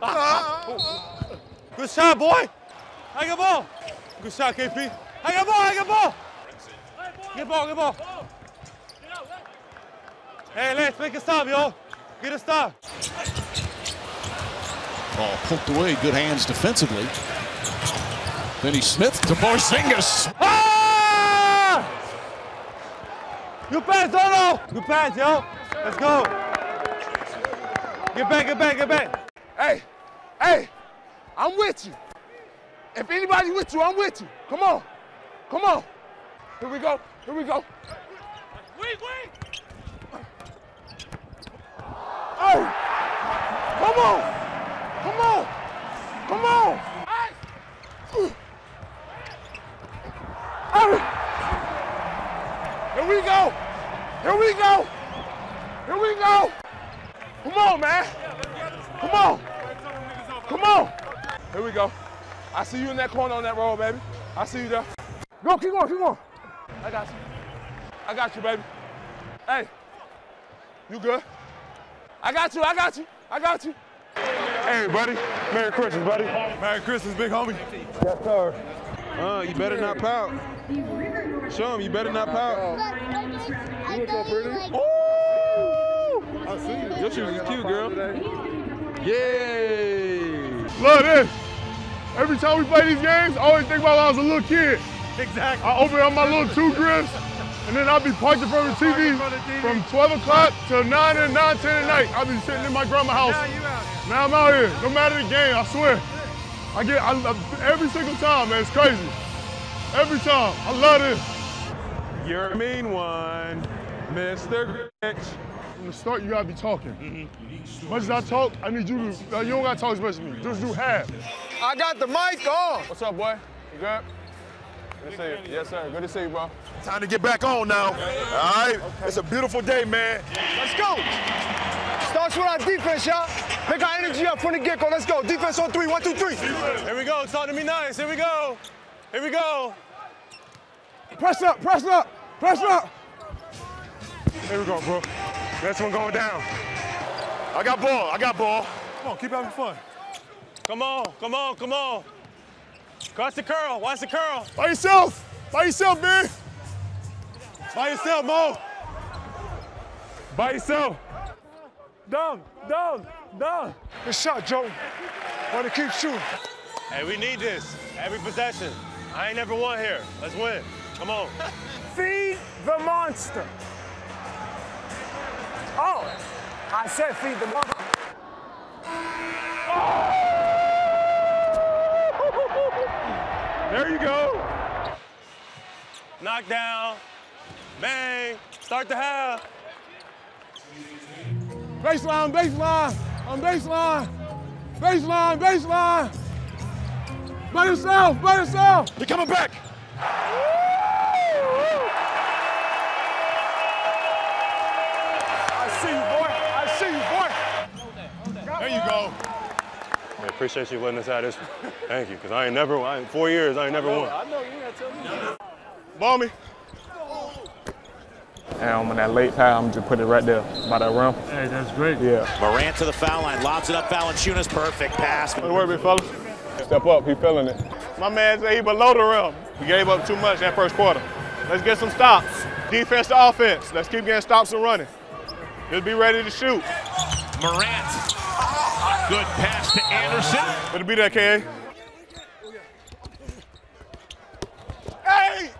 Good shot, boy. Hang the ball. Good shot, KP. Hang the ball, hang the ball. Get ball, get ball. Hey, let's make a stop, yo. Get a stop. Ball poked away. Good hands defensively. Benny Smith to Porzingis. Ah! Good pass, Dono. Good pass, yo. Let's go. Get back, get back, get back. Hey, hey, I'm with you. If anybody's with you, I'm with you. Come on. Come on. Here we go. Here we go. Wait, wait. Hey! Come on! Come on! Come on! Hey! Here we go! Here we go! Here we go! Come on, man! Come on! Come on! Here we go. I see you in that corner on that roll, baby. I see you there. Go, keep going, keep going. I got you. I got you, baby. Hey, you good? I got you, I got you, I got you. Hey, buddy. Merry Christmas, buddy. Merry Christmas, big homie. Yes, sir. Uh, you better not pout. Show him, you better not pout. You look so pretty. I see you. Your shoes is cute, girl. Yay! Love this. Every time we play these games, I always think about when I was a little kid. Exactly. I open up my little two grips, and then I'll be parked in front of the TV from 12 o'clock till 9 and 9, 10 at night. I'll be sitting in my grandma's house. Now you out here. Now I'm out here. No matter the game, I swear. I get I, love every single time, man. It's crazy. Every time. I love this. You're a mean one, Mr. Grinch. From the start, you gotta be talking. Much as I talk, I need you to. Uh, you don't gotta talk as much as me. Just do half. I got the mic on. What's up, boy? You good? Good to see you. Yes, sir. Good to see you, bro. Time to get back on now. All right? It's a beautiful day, man. Let's go. Starts with our defense, y'all. Pick our energy up from the get-go. Let's go. Defense on three. One, two, three. Here we go. Talk to me nice. Here we go. Here we go. Press up, press up, press up. Here we go, bro. Next one going down. I got ball. I got ball. Come on, keep having fun. Come on, come on, come on. Cross the curl. Watch the curl. By yourself. By yourself, man. By yourself, Mo. By yourself. Down, down, down. Good shot, Joe. Want to keep shooting. Hey, we need this. Every possession. I ain't never won here. Let's win. Come on. Feed the monster. I said feed the monster. There you go. Knock down. Bang. Start the half. Baseline, baseline, on baseline, baseline, baseline. By yourself, by yourself. He coming back. I see you, boy. I see you, boy. There you go. I appreciate you letting us have this. Thank you, because I ain't never, I, four years, I ain't never I know, won. I know, you ain't tell me. Ball me. And when that late foul, I'm just put it right there by that rim. Hey, that's great. Yeah. Morant to the foul line, lobs it up. Valanciunas, perfect pass. Good work, big fella. Step up, he feeling it. My man said he below the rim. We gave up too much that first quarter. Let's get some stops. Defense to offense. Let's keep getting stops and running. Just be ready to shoot. Morant. Good pass to Anderson. Better be there, K.A. Hey!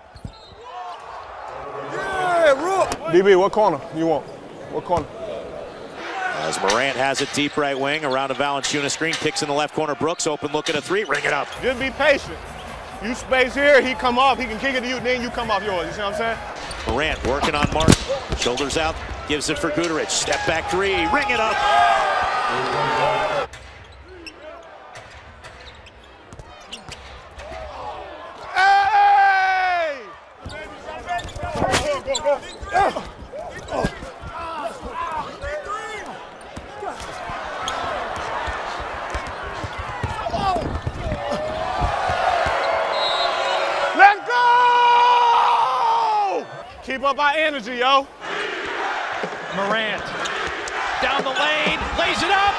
Yeah, Rook. DB, what corner you want? What corner? As Morant has it deep right wing around a Valanciunas screen, kicks in the left corner. Brooks open, look at a three, ring it up. Just be patient. You space here, he come off, he can kick it to you, then you come off yours. You see what I'm saying? Morant working on Mark, Shoulders out, gives it for Guterich. Step back three, ring it up. Hey! Let's go! Keep up our energy, yo. Morant down the lane, lays it up.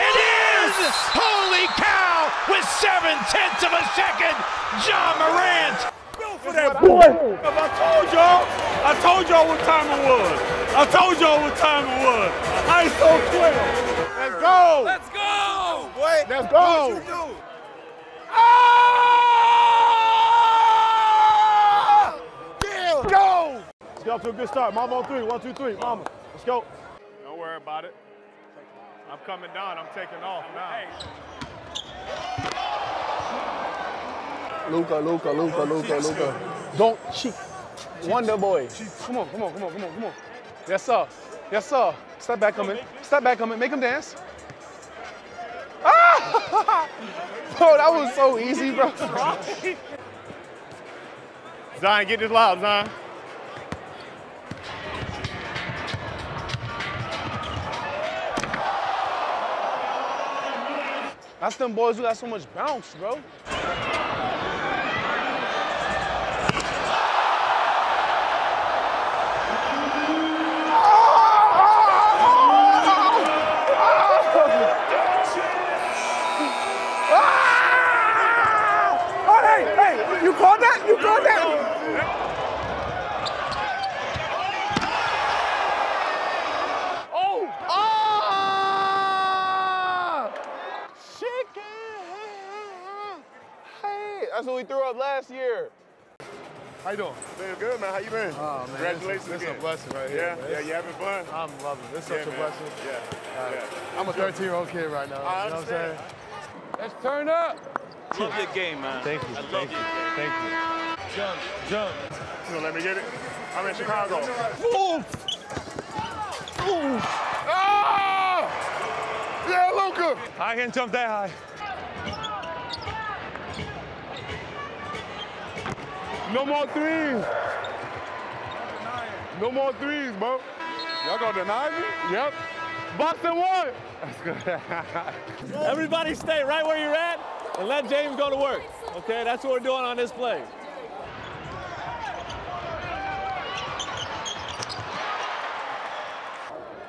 It oh, is! Holy cow! With seven tenths of a second. Ja Morant. for that boy. I told y'all, I told y'all what time it was. I told y'all what time it was. ISO 12. Let's go. Let's go. Wait. Let's go. Get off to a good start. Mama on three. One, two, three. Mama. Let's go. Don't worry about it. I'm coming down. I'm taking off now. Luka, Luka, Luka, Luka, Luka. Don't cheat. Wonder boy. Come on, come on, come on, come on, come on. Yes, sir. Yes, sir. Step back on me. Step back on me. Make him dance. Ah! bro, that was so easy, bro. Zion, get this loud, Zion. That's them boys who got so much bounce, bro. Ah! Hey, you caught that? You caught that? Oh! Ah! Chicken! Hey, that's what we threw up last year. How you doing? Been good, man. How you been? Oh, man, Congratulations This, this again. is a blessing right Yeah, here. yeah, you having fun? I'm loving it. It's Yeah, such a blessing. Yeah, Uh, yeah. I'm a 13 year old kid right now. I you know what I'm saying? Let's turn up. Love your game, man. Thank you. I love Thank you. you. Thank you. Jump, jump. You gonna let me get it? I'm in Chicago. Ah! Yeah, Luka. I can't jump that high. No more threes. No more threes, bro. Y'all gonna deny me? Yep. Boston won. Everybody stay right where you're at and let James go to work. Okay, that's what we're doing on this play.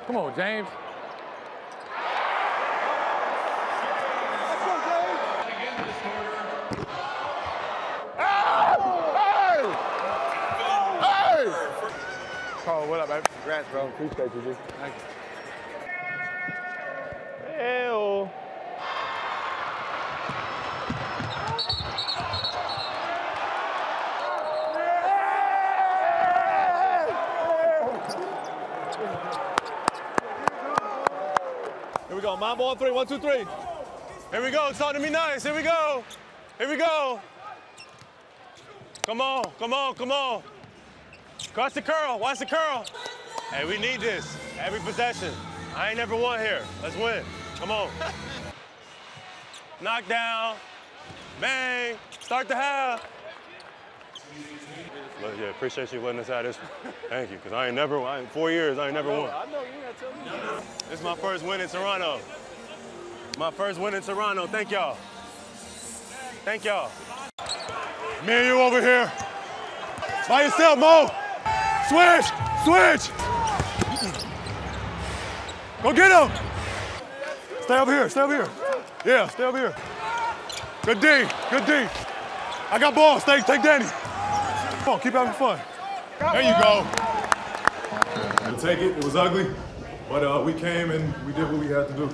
Come on, James. Hey! Hey! Carl, what up, baby? Congrats, bro. Appreciate you, dude. Thank you. Ew. Here we go. Mambo on three. One, two, three. Here we go. It's starting to be nice. Here we go. Here we go. Come on. Come on. Come on. Cross the curl. Watch the curl. Hey, we need this. Every possession. I ain't never won here. Let's win. Come on. Knock down. Bang. Start the half. But yeah, appreciate you letting us out this one. Thank you, because I ain't never, I ain't, four years, I ain't never won. I know you gotta tell me. This is my first win in Toronto. My first win in Toronto. Thank y'all. Thank y'all. Me and you over here. By yourself, Mo. Switch, switch. Go get him. Stay over here, stay over here. Yeah, stay over here. Good D, good D. I got ball, stay, take Danny. Come on, keep having fun. There you go. to take it. It was ugly, but uh, we came and we did what we had to do.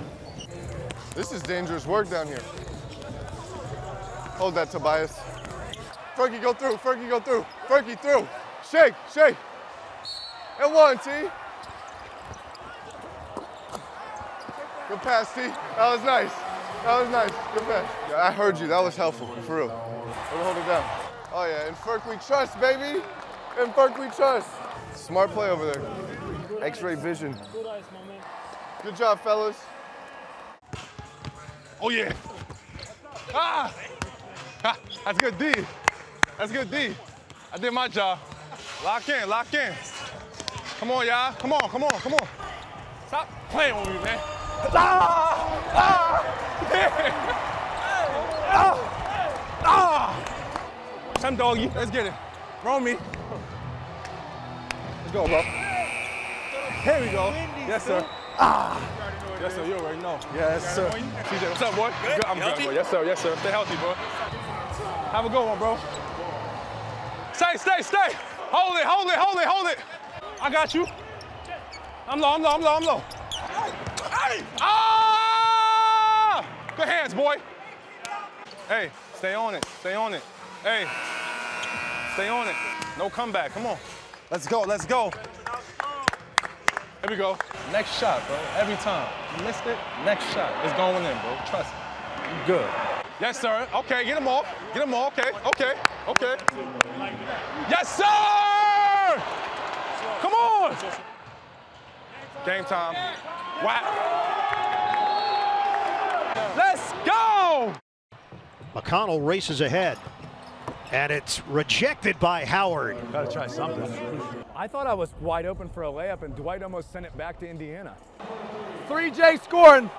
This is dangerous work down here. Hold that, Tobias. Fergie, go through. Fergie, go through. Fergie, through. Shake, shake. And one, T. Good pass, T. That was nice. That was nice. Good pass. Yeah, I heard you. That was helpful, for real. We'll hold it down. Oh, yeah. In Ferk we trust, baby. In Ferk we trust. Smart play over there. X-ray vision. Good job, fellas. Oh yeah. Ah! Ha, That's good D. That's good D. I did my job. Lock in, lock in. Come on, y'all. Come on, come on, come on. Stop playing with me, man. Ah! Some doggy. Let's get it. Roll me. Let's go, bro. Here we go. Yes, sir. Ah! Yes, sir. You already know. Yes, sir. CJ, what's up, boy? Good. I'm good, boy. Yes, sir. Yes, sir. Stay healthy, bro. Have a good one, bro. Stay, stay, stay. Hold it, hold it, hold it, hold it. I got you. I'm low, I'm low, I'm low, I'm low. Hey! Ah! Good hands, boy. Hey, stay on it, stay on it. Hey, stay on it. No comeback, come on. Let's go, let's go. Here we go. Next shot, bro. Every time. You missed it, next shot. It's going in, bro. Trust me. You good. Yes, sir. Okay, get him off. Get him off. Okay, okay, okay. Yes, sir! Come on! Game time. Wow. Let's go! McConnell races ahead. And it's rejected by Howard. Gotta try something. I thought I was wide open for a layup, and Dwight almost sent it back to Indiana. TJ scoring.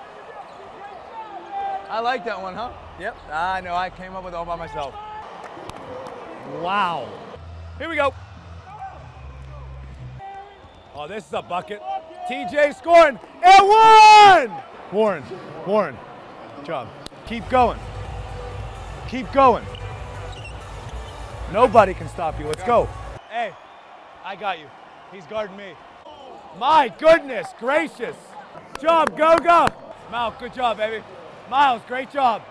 I like that one, huh? Yep. I know. I came up with it all by myself. Wow. Here we go. Oh, this is a bucket. TJ scoring and one. Warren, Warren, good job. Keep going. Keep going. Nobody can stop you. Let's go. Hey, I got you. He's guarding me. My goodness gracious. Job, go, go. Miles, good job, baby. Miles, great job.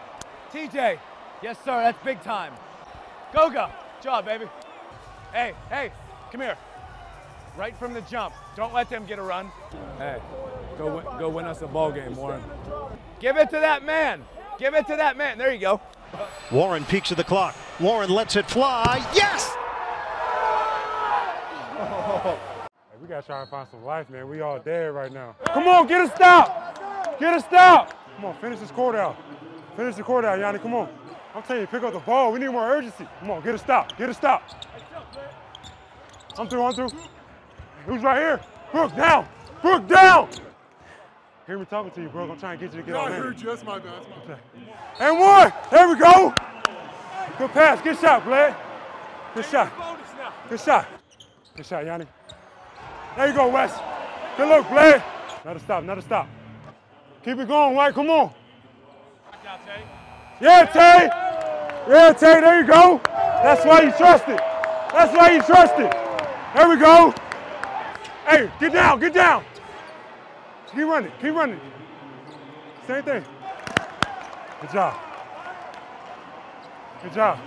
TJ, yes, sir, that's big time. Go Goga, job, baby. Hey, hey, come here. Right from the jump. Don't let them get a run. Hey, go win, go win us a ball game, Warren. Give it to that man. Give it to that man. There you go. Warren peeks at the clock. Warren lets it fly. Yes! Hey, we gotta try and find some life, man. We all dead right now. Come on, get a stop! Get a stop! Come on, finish this quarter out. Finish the quarter out, Yanni. Come on. I'm telling you, pick up the ball. We need more urgency. Come on, get a stop. Get a stop. I'm through, I'm through. Who's right here? Brook, down! Brook, down! Hear me talking to you, Brook. I'm trying to get you to get No, on I heard you. That's my bad. That's my bad. And one. There we go. Good pass. Good shot, Bled. Good shot. Good shot. Good shot, Yanni. There you go, Wes. Good look, Bled. Not a stop. Not a stop. Keep it going, White. Come on. Yeah, Tay. Yeah, Tay. There you go. That's why you trust it. That's why you trust it. There we go. Hey, get down. Get down. Keep running. Keep running. Same thing. Good job. Good job.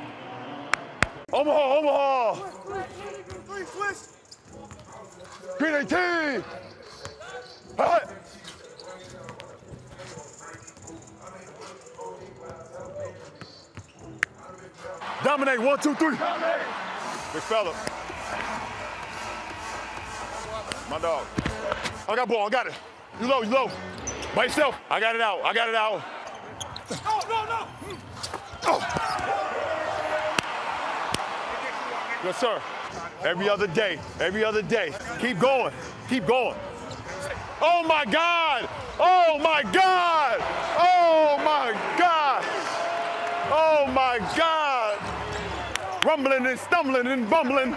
Omaha, Omaha. Green 18. Hey. Dominate, one, two, three. Big fella. My dog. I got ball, I got it. You low, you low. By yourself. I got it out, I got it out. No, no, no. Yes, sir. Every other day, every other day. Keep going, keep going. Oh my God! Oh my God! Oh my God! Oh my God! Rumbling and stumbling and bumbling.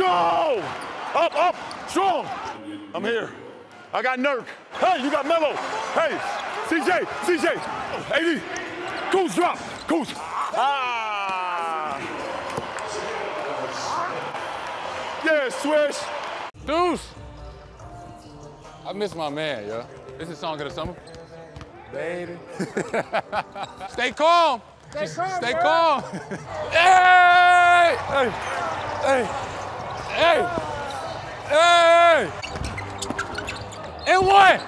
Go! Up, up, strong. I'm here. I got Nurk. Hey, you got Melo. Hey, CJ, CJ. AD. Goose drop. Goose. Ah. Yeah, swish. Deuce. I miss my man, yo. This is song of the summer. Baby. Stay calm. Stay calm, Stay bro. calm. hey! Hey, hey, Hey! Hey! And one!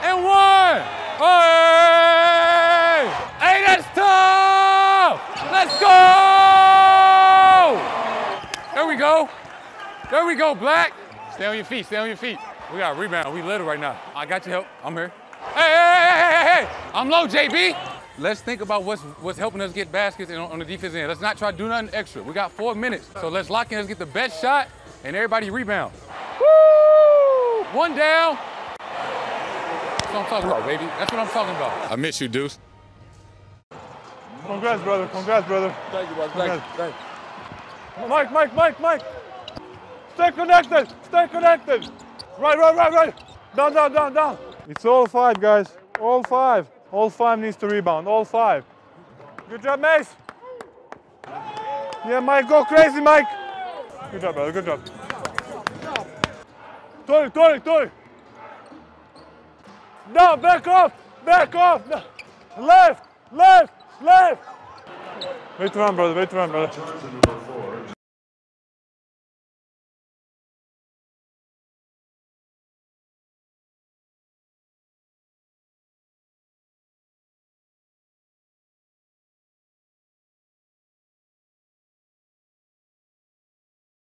And one! Oh, hey! Hey, that's tough! Let's go! There we go. There we go, Black. Stay on your feet, stay on your feet. We got a rebound. We little right now. I got your help. I'm here. Hey, hey, hey, hey, hey, hey! I'm low, JB. Let's think about what's what's helping us get baskets on, on the defense end. Let's not try to do nothing extra. We got four minutes. So let's lock in, let's get the best shot, and everybody rebound. Woo! One down. That's what I'm talking about, baby. That's what I'm talking about. I miss you, Deuce. Congrats, brother. Congrats, brother. Thank you, brother. Thank you. Thank you. Mike, Mike, Mike, Mike. Stay connected. Stay connected. Right, right, right, right. Down, down, down, down. It's all five, guys. All five. All five needs to rebound. All five. Good job, Mace. Yeah, Mike, go crazy, Mike. Good job, brother. Good job. Tori, Tori, Tori. No, back off. Back off. No. Left, left, left. Wait around, brother. Wait around, brother.